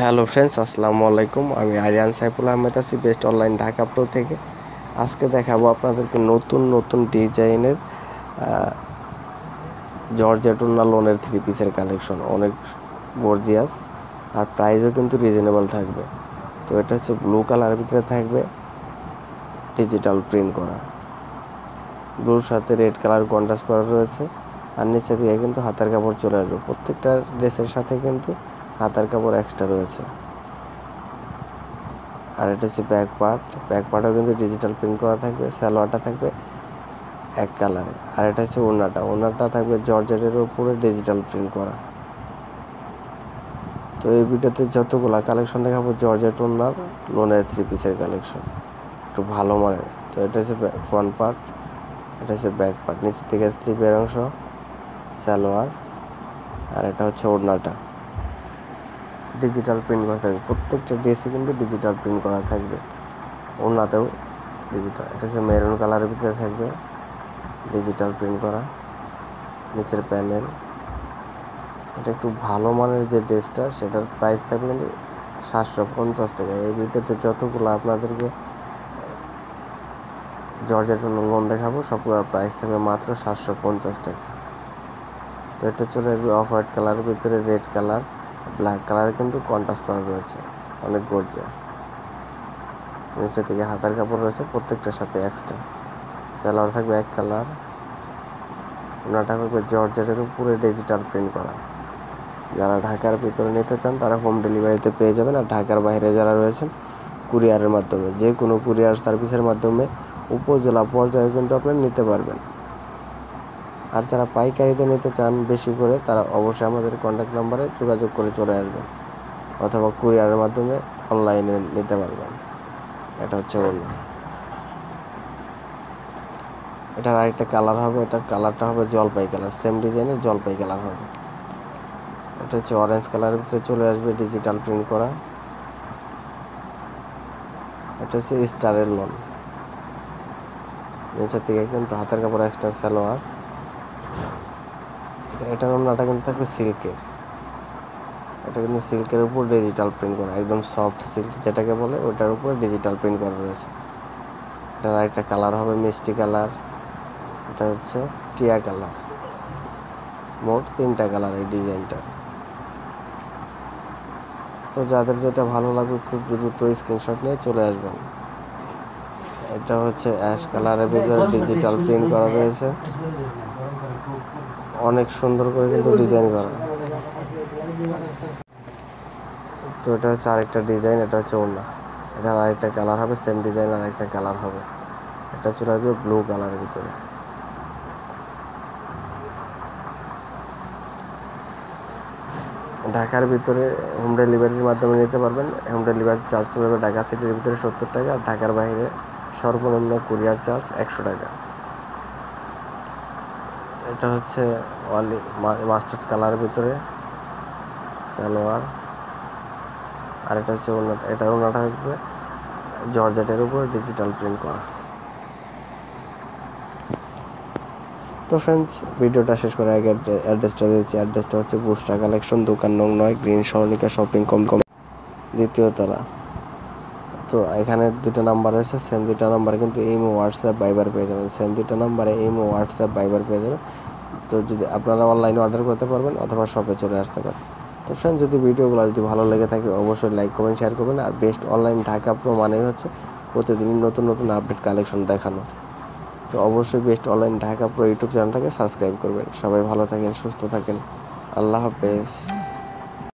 Hello friends, আসসালামু আলাইকুম। আমি আরিয়ান সাইফুল আহমেদ আছি, বেস্ট অনলাইন ঢাকা প্রো থেকে। আজকে দেখাবো আপনাদেরকে নতুন নতুন ডিজাইনের জর্জেটুনা লোনের থ্রি পিসের কালেকশন অনেক গর্জিয়াস আর প্রাইসও কিন্তু রিজনেবল থাকবে। তো এটা হচ্ছে ব্লু কালারের ভিতরে থাকবে ডিজিটাল প্রিন্ট করা। ব্লুর সাথে রেড কালার কন্ট্রাস্ট করা রয়েছে। আর নিচে দিয়ে কিন্তু হাতের কাপড় চলে আসবে। প্রত্যেকটা ড্রেসের সাথে কিন্তু হাতার কাপড় এক্সট্রা রয়েছে। আর এটা হচ্ছে ব্যাক পার্ট ব্যাক পার্টও কিন্তু ডিজিটাল প্রিন্ট করা থাকবে, সালোয়ারটা থাকবে এক কালারে আর এটা হচ্ছে ওনাটা ওনাটা থাকবে জর্জেটের উপরে ডিজিটাল প্রিন্ট করা। তো এই ভিডিওতে যতগুলা কালেকশন দেখাবো, জর্জেট ওনার লোনের থ্রি পিসের কালেকশন একটু ভালো মানের। তো এটা হচ্ছে ফ্রন্ট পার্ট এটা হচ্ছে ব্যাক পার্ট নিচ থেকে স্লিপের অংশ, সালোয়ার। আর এটা হচ্ছে ওড়নাটা। ডিজিটাল প্রিন্ট করা থাকবে। প্রত্যেকটা ড্রেসে কিন্তু ডিজিটাল প্রিন্ট করা থাকবে। ওনাতেও ডিজিটাল এটা হচ্ছে মেরুন কালারের ভিতরে থাকবে ডিজিটাল প্রিন্ট করা। নিচের প্যানেল এটা একটু ভালো মানের যে ড্রেসটা সেটার প্রাইস থাকবে কিন্তু সাতশো পঞ্চাশ টাকা। এই ভিডিওতে যতগুলো আপনাদেরকে জর্জের জন্য লোন দেখাবো, সবগুলোর প্রাইস থাকবে মাত্র সাতশো পঞ্চাশ টাকা। তো এটা চলে আসবে অফ হোয়াইট কালারের ভিতরে রেড কালার ব্ল্যাক কালার কিন্তু কন্ট্রাস্ট করা রয়েছে, অনেক গর্জিয়াস নিচে থেকে হাতার কাপড় রয়েছে, প্রত্যেকটার সাথে এক্সট্রা স্যালোয়ার থাকবে এক কালার ওনাটা থাকবে জর্জেটের উপরে ডিজিটাল প্রিন্ট করা। যারা ঢাকার ভিতরে নিতে চান, তারা হোম ডেলিভারিতে পেয়ে যাবেন। আর ঢাকার বাইরে যারা রয়েছেন কুরিয়ারের মাধ্যমে যে কোনো কুরিয়ার সার্ভিসের মাধ্যমে, উপজেলা পর্যায়ে কিন্তু আপনি নিতে পারবেন। আর যারা পাইকারিতে নিতে চান বেশি করে, তারা অবশ্যই আমাদের কন্ট্যাক্ট নাম্বারে যোগাযোগ করে চলে আসবেন অথবা কুরিয়ারের মাধ্যমে অনলাইনে নিতে পারবেন। এটা হচ্ছে অন্য। এটার আরেকটা কালার হবে, এটার কালারটা হবে জলপাই কালার সেম ডিজাইনের জলপাই কালার হবে। এটা হচ্ছে অরেঞ্জ কালারের ভিতরে চলে আসবে ডিজিটাল প্রিন্ট করা। এটা হচ্ছে স্টারের লোন নিচের থেকে কিন্তু হাতের কাপড় এক্সট্রা সালোয়ার। এটার অন্যটা কিন্তু থাকবে সিল্কের। এটা কিন্তু সিল্কের উপর ডিজিটাল প্রিন্ট করা, একদম সফট সিল্ক যেটাকে বলে, ওটার উপরে ডিজিটাল প্রিন্ট করা রয়েছে। এটার আরেকটা কালার হবে মিষ্টি কালার এটা হচ্ছে টিয়া কালার মোট তিনটা কালার এই ডিজাইনটা তো যাদের যেটা ভালো লাগবে খুব দ্রুত স্ক্রিনশট নিয়ে চলে আসবেন। এটা হচ্ছে অ্যাশ কালারের ভিতরে ডিজিটাল প্রিন্ট করা রয়েছে। অনেক সুন্দর করে কিন্তু ডিজাইন করা। তো এটা হচ্ছে আরেকটা ডিজাইন এটা হচ্ছে ওড়না। এটা আরেকটা কালার হবে সেম ডিজাইন আরেকটা কালার হবে। এটা চলে আসবে ব্লু কালারের ভিতরে। ঢাকার ভিতরে হোম ডেলিভারির মাধ্যমে নিতে পারবেন। হোম ডেলিভারি চার্জ চলে ঢাকা সিটির ভিতরে সত্তর টাকা, ঢাকার বাইরে সর্বনিম্ন কুরিয়ার চার্জ একশো টাকা। এটা হচ্ছে ওয়ালি মাস্টার্ড কালারের ভিতরে, সালোয়ার। আর এটা হচ্ছে ওনাটা এটার ওনাটা থাকবে জর্জেটের উপর ডিজিটাল প্রিন্ট করা। তো ফ্রেন্ডস ভিডিওটা শেষ করে আগে অ্যাড্রেসটা দিয়েছি। অ্যাড্রেসটা হচ্ছে বুস্টা কালেকশন, দোকান নং নয়, গ্রিন স্বর্ণিকা শপিং কম কম দ্বিতীয় তলা। তো এখানে দুটো নাম্বার রয়েছে সেম দুটো নাম্বারে কিন্তু ইমো হোয়াটসঅ্যাপ বাইবার পেয়ে যাবেন। সেম দুটো নাম্বারে ইমো হোয়াটসঅ্যাপ বাইবার পেয়ে যাবেন। তো যদি আপনারা অনলাইনে অর্ডার করতে পারবেন অথবা শপে চলে আসতে পারেন। তো ফ্রেন্ড যদি ভিডিওগুলো যদি ভালো লেগে থাকে, অবশ্যই লাইক কমেন্ট শেয়ার করবেন। আর বেস্ট অনলাইন ঢাকা প্রো মানেই হচ্ছে প্রতিদিন নতুন নতুন আপডেট কালেকশন দেখানো। তো অবশ্যই best online Dhaka pro YouTube চ্যানেলটাকে সাবস্ক্রাইব করবেন। সবাই ভালো থাকেন, সুস্থ থাকেন। আল্লাহ হাফেজ।